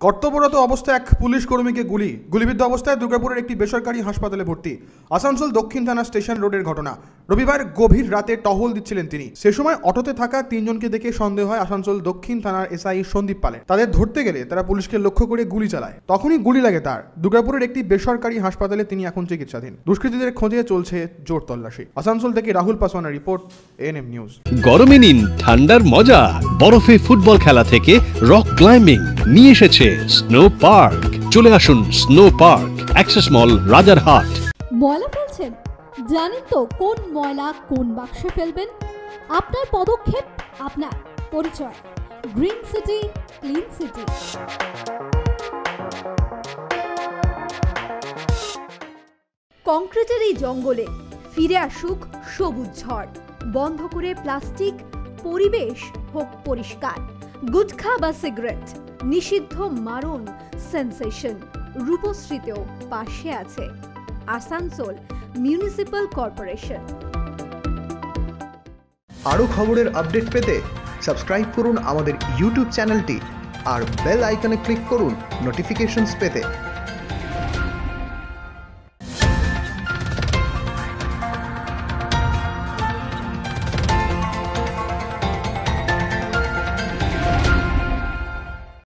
কর্তব্যরত অবস্থায় এক পুলিশ কর্মীকে গুলি। গুলিবিদ্ধ অবস্থায় দুর্গাপুরের একটি বেসরকারি হাসপাতালে ভর্তি। আসানসোল দক্ষিণ থানা স্টেশন রোডের ঘটনা। রবিবার গভীর রাতে টহল দিচ্ছিলেন তিনি। সে সময় অটোতে থাকা তিনজনকে দেখে সন্দেহ হয় আসানসোল দক্ষিণ থানার এসআই সন্দীপ পালের। তাদের ধরতে গেলে তারা পুলিশকে লক্ষ্য করে গুলি চালায়। তখনই গুলি লাগে তার। দুর্গাপুরের একটি বেসরকারি হাসপাতালে তিনি এখন চিকিৎসাধীন। দুষ্কৃতীদের খোঁজে চলছে জোর তল্লাশি। আসানসোল থেকে রাহুল পাসওয়ানের রিপোর্ট এএনএম নিউজ। গরমে নিন, ঠান্ডার মজা। বরফে ফুটবল খেলা থেকে রক ক্লাইম্বিং। নিয়ে এসেছে স্নো পার্ক চলে আসুন snow park Axis mall Rajarhat. ময়লা ফেলছেন? জানেন তো কোন ময়লা কোন বাক্সে ফেলবেন? আপনার পদক্ষেপ আপনার পরিচয়। গ্রিন সিটি ক্লিন সিটি কংক্রিটের এই জঙ্গলে ফিরে আসুক সবুজ ঝড়। বন্ধ করে প্লাস্টিক পরিবেশ হোক পরিষ্কার। গুটখা বা সিগারেট নিষিদ্ধ মারণ সেন্সেশন রূপশ্রীতেও পাশে আছে আসানসোল মিউনিসিপাল কর্পোরেশন। আরও খবরের আপডেট পেতে সাবস্ক্রাইব করুন আমাদের ইউটিউব চ্যানেলটি আর বেল আইকনে ক্লিক করুন নোটিফিকেশনস পেতে।